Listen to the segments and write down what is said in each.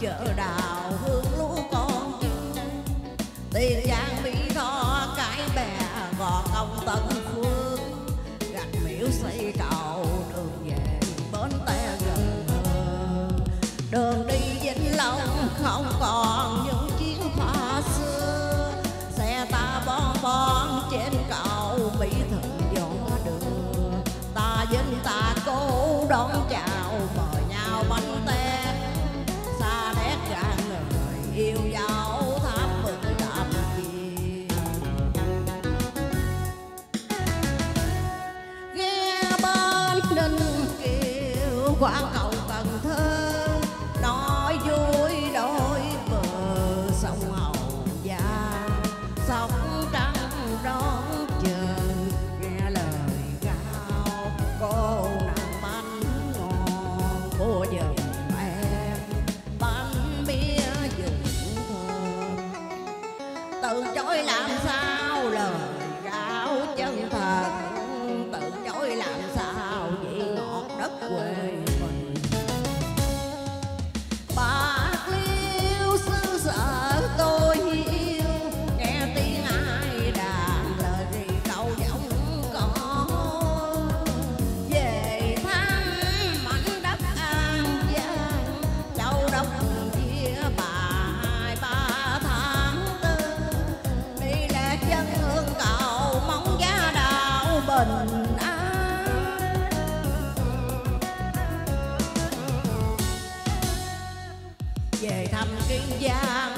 chợ đào hương lúa con. Chim tiền giang mỹ tho, cái bè gò công tân phương. Gạch miễu xây cầu đường về bến te gần đường đi vĩnh long không còn những chuyến pha xưa. Xe ta bon bon trên cầu mỹ thuận gió đường ta vinh ta cố đón chào qua cầu cần thơ. Nói vui đôi bờ sông hậu giang sóng trắng đón chờ, nghe lời cao. Cô nàng bánh ngon của dòng em bánh bia dựng thơm từ chối làm sao? Về thăm kiên giang.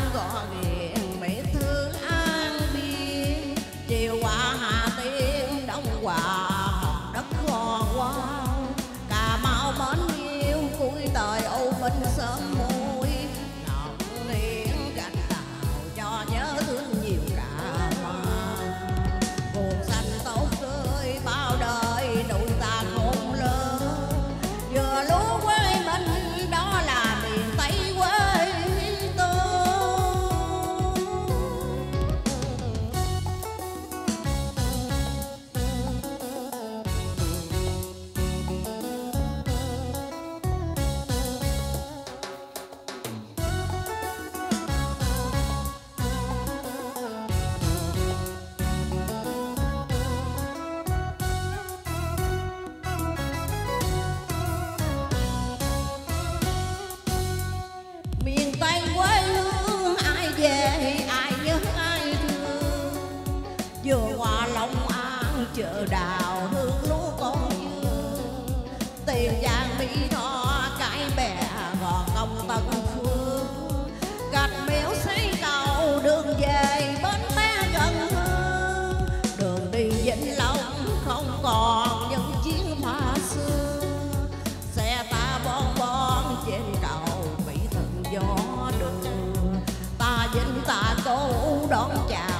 Đào hương lúa con dương. Tiền giang mỹ tho cái bè gò công tân phương gạch miếu xây cầu đường về bến bé gần hương, đường đi vĩnh long không còn những chiến hoa xưa xe ta bon bon trên cầu bị thần gió đường ta vinh ta cố đón chào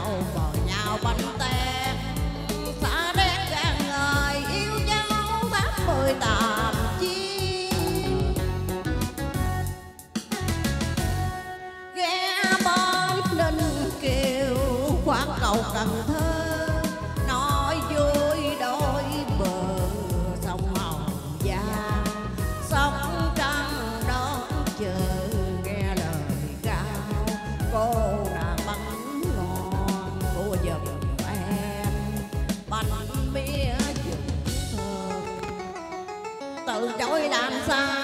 cần thơ, nói vui đôi bờ, sông hồng giang sóng trăng đón chờ nghe lời cao cô nàng bánh ngon của giùm em bánh bia dựng thơm. Tự chối làm sao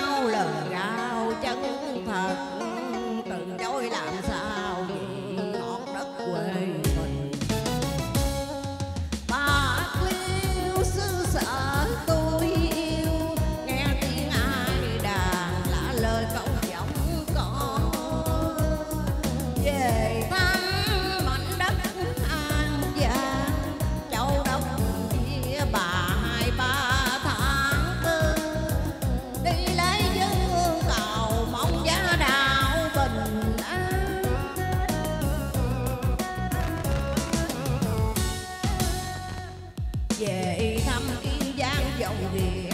về thăm